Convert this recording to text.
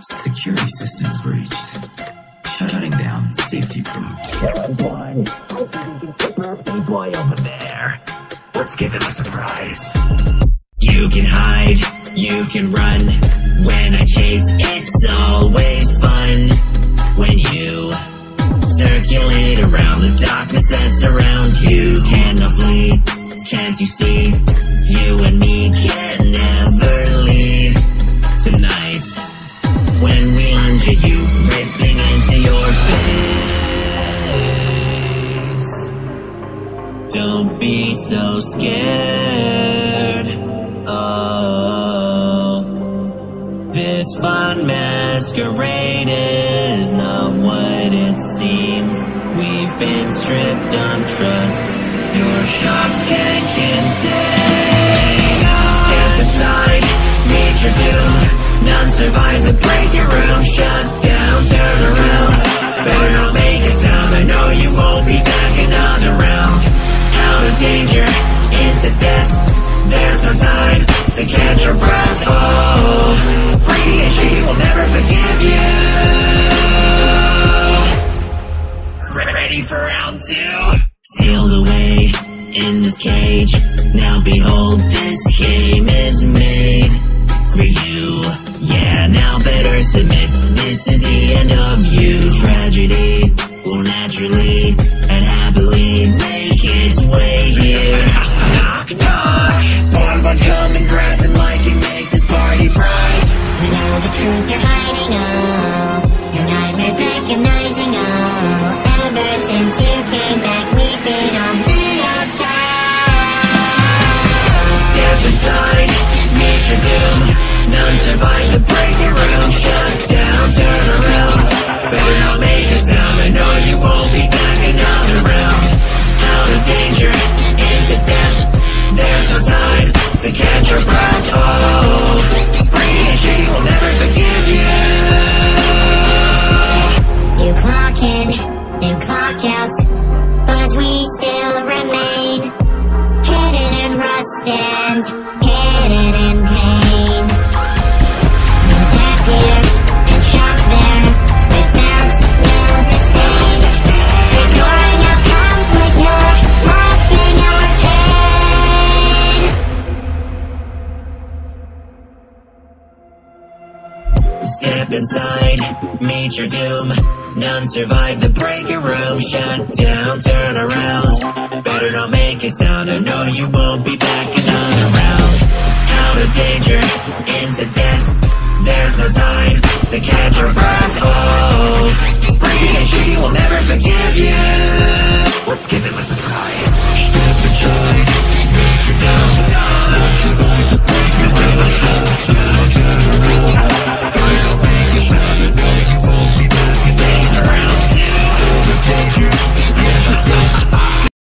Security systems breached. Shutting down safety proof. Killer boy. Hopefully can skip birthday boy over there. Let's give him a surprise. You can hide, you can run. When I chase, it's always fun. When you circulate around the darkness that surrounds you, cannot flee. Can't you see? You and me can never when we lunge at you, ripping into your face. Don't be so scared. Oh, this fun masquerade is not what it seems. We've been stripped of trust. Your shots can't contain to catch your breath. Oh, Radiant Shady will never forgive you. Ready for round two? Sealed away in this cage. Now behold, this game is made for you. Yeah, now better submit. This is the end of you. Tragedy will naturally meet your doom. None survive the breaking room. Shut down, turn around. Better not make a sound. I know you won't be back another round. Out of danger, into death. There's no time to catch your breath. Oh, Radiant Shady will never forgive you. You clock in and clock out But we still remain Hidden and hidden in Step inside, meet your doom. None survive the breaking room. Shut down, turn around. Better not make a sound. I know you won't be back another round. Out of danger, into death. There's no time to catch your breath. Oh, Radiant Shady will never forgive you. Let's give him a surprise.